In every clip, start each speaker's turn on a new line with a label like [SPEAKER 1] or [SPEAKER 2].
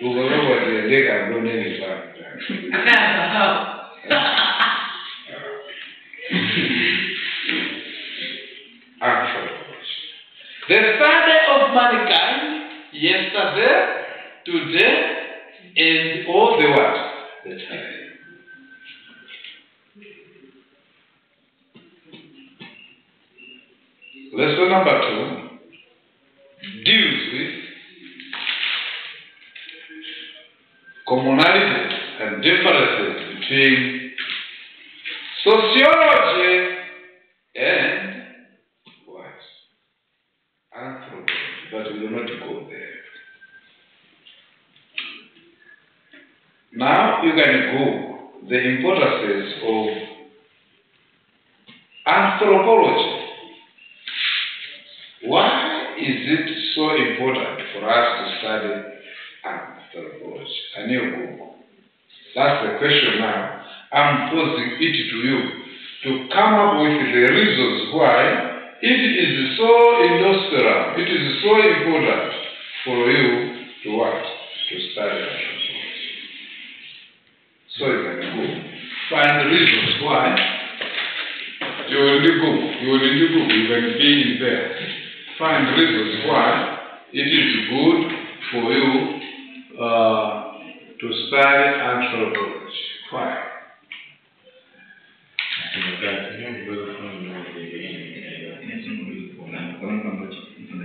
[SPEAKER 1] ukorobotiendeka ndoneni sana
[SPEAKER 2] Akasahau.
[SPEAKER 1] anthropology
[SPEAKER 3] The father of mankind yesterday, today, and all the time.
[SPEAKER 1] lesson number two deals with commonalities and differences between sociology and what? Anthropology, but we will not go there. Now you can go the importances of anthropology. Why is it so important for us to study you Google? That's the question now. I'm posing it to you to come up with the reasons why it is so industrial, it is so important for you to what? To study. So you can go find the reasons why you will need Google. You will need Google. You can be in there. Find reasons why it is good for you uh, to study anthropology. Why?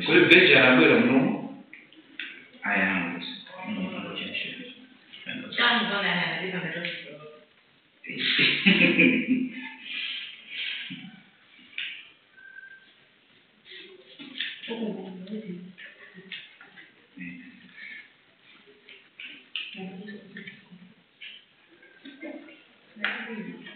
[SPEAKER 1] Kuri beji anabwera munomu
[SPEAKER 2] Tangu mbona analipa metoto. You
[SPEAKER 1] Thank you.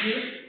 [SPEAKER 2] Thank you.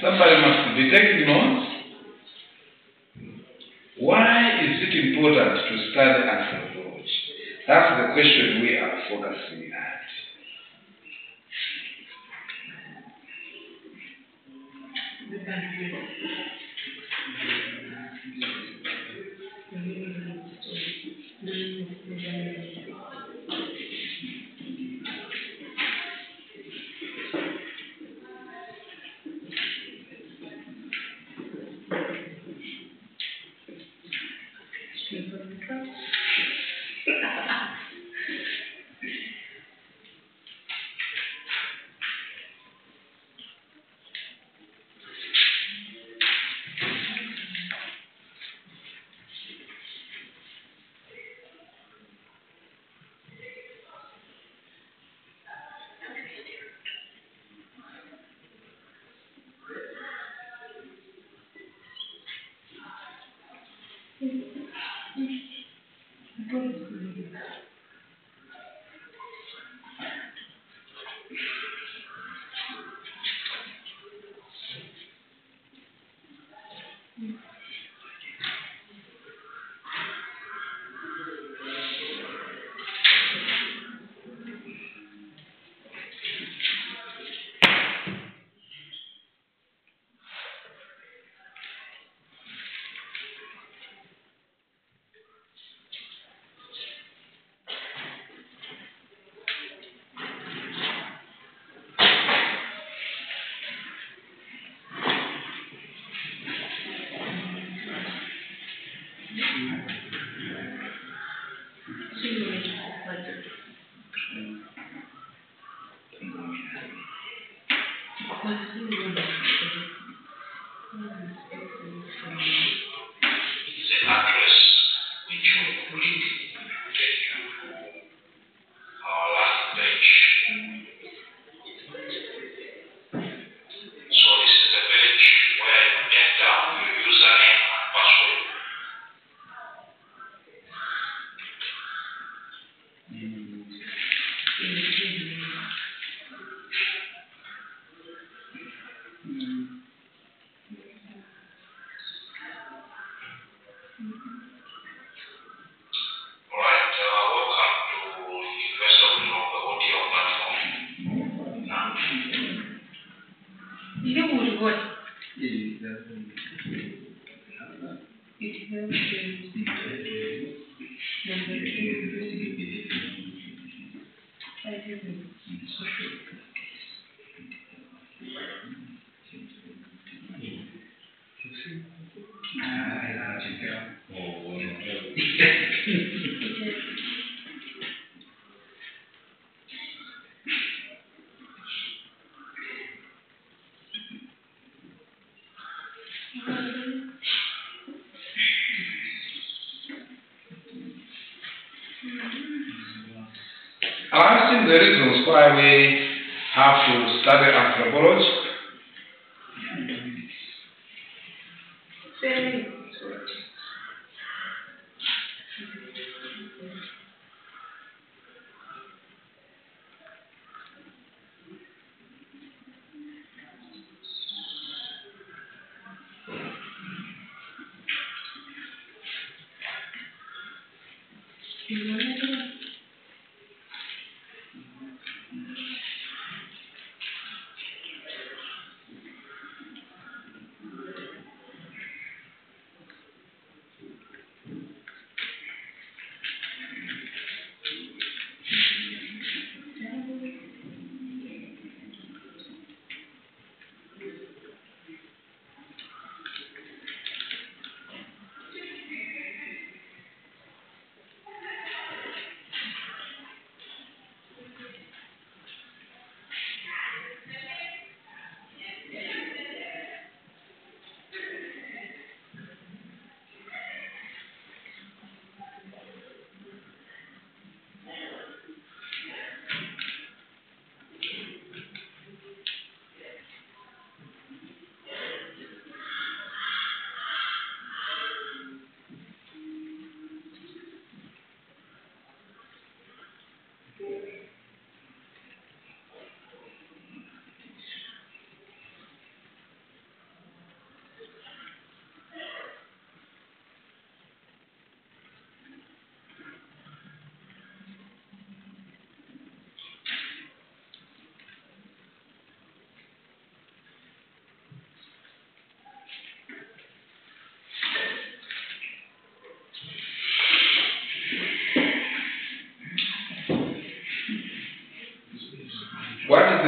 [SPEAKER 2] θα πάρει μας το three minutes of.
[SPEAKER 4] And I
[SPEAKER 1] think the reasons why we have to study anthropology?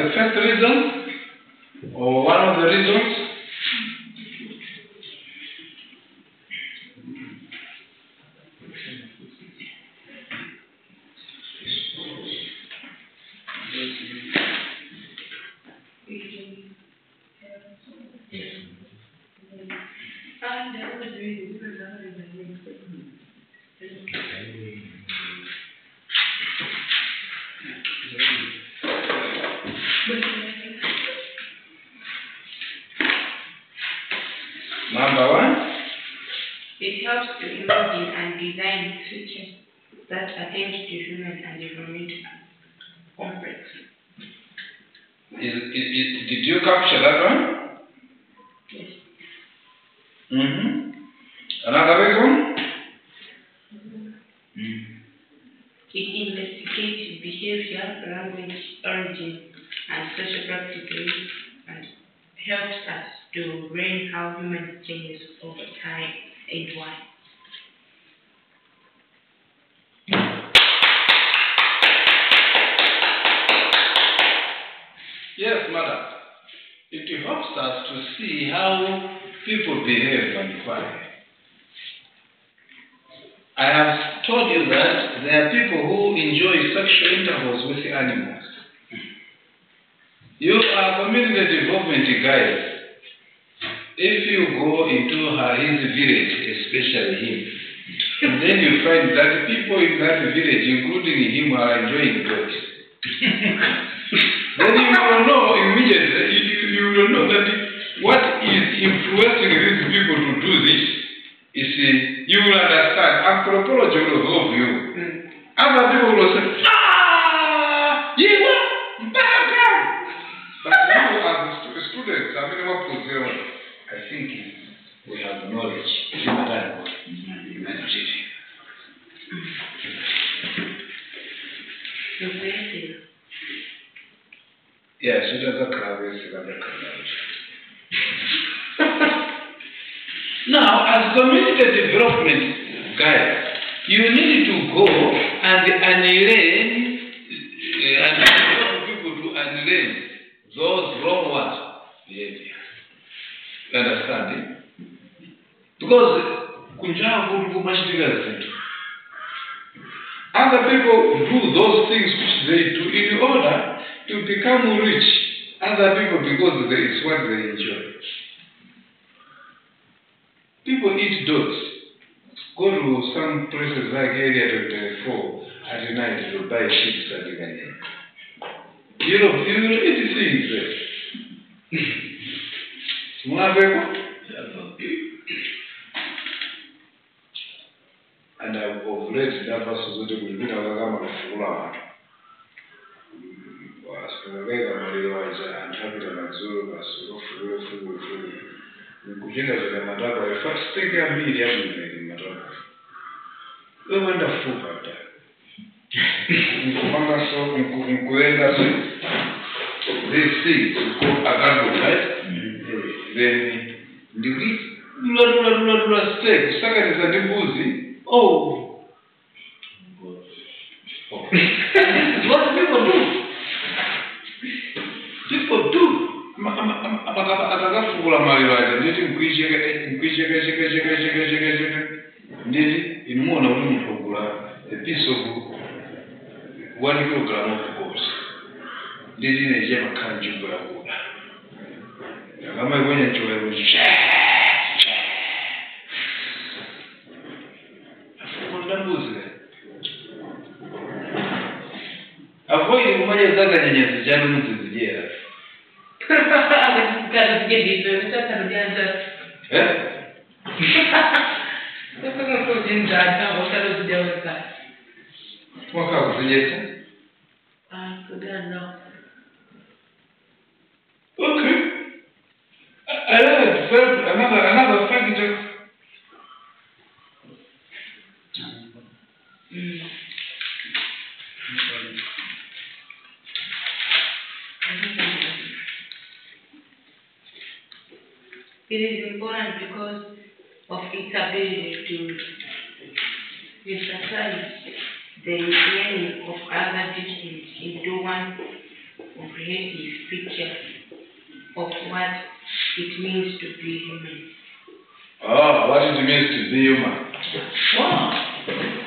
[SPEAKER 1] The first reason or one of the reasons?
[SPEAKER 2] Ah, the other reason, because the other reason.
[SPEAKER 1] Number one,
[SPEAKER 2] It helps to imagine and design features that attend to human and environmental comfort.
[SPEAKER 1] is, is, is, did you capture that one?
[SPEAKER 2] Yes.
[SPEAKER 1] Mm-hmm. Another reason?
[SPEAKER 2] It investigates behavior, language, origin, and social practices helps us to learn how humans change over time and why.
[SPEAKER 1] Yes, madam. It helps us to see how people behave and why. I have told you that there are people who enjoy sexual intercourse with animals. You are community development guys. If you go into his village, especially him, then you find that people in that village, including him, are enjoying drugs. then you will know immediately, you, you, you will know that what is influencing these people to do this is uh, you will understand. Anthropology will help you. Other people will say, ah, you are bad. But you as stu- students, I mean, what was there? I think we have knowledge. Human humanity.
[SPEAKER 2] Progressive.
[SPEAKER 1] Yes, it is a class under Now, as community development guys, you need to go and unlearn uh, and help people to unlearn those wrong ones behavior. You understand? eh? Because kunjavu kumachitika zinthu. Other people do those things which they do in order to become rich. Other people because it's what they enjoy. People eat dogs. Go to some places like Area 24 at night to buy sheep and even You know, you will eat things there. and I operate nafasi zote kulipina kama mfula watu wasikangeka mali waja antapita mazuri basorofuwe matako matako ta nkupanga so nkuenda so things right? Mm-hmm. Then ndikulatulatula Oh. What people do? People do. akakafungula maliro aja nditi nkwichekechekechekechekecheke nditi inimuona kuti munthu afungula mbuzi avoid kumanya zakanyanyazi chanu mudzizidyera
[SPEAKER 2] Gotta get these, uh, that's how the answer.
[SPEAKER 1] eh?
[SPEAKER 2] That's what I'm putting in that, now, what I was dealing with that.
[SPEAKER 1] mwakhala kuzidyetsa
[SPEAKER 2] I forgot now.
[SPEAKER 1] Okay. Another verb, another another factor.
[SPEAKER 2] Mm. It is important because of its ability to emphasize the meaning of other disciplines into one comprehensive picture of what it means to be human.
[SPEAKER 1] Oh, what it means to be human.
[SPEAKER 3] Wow.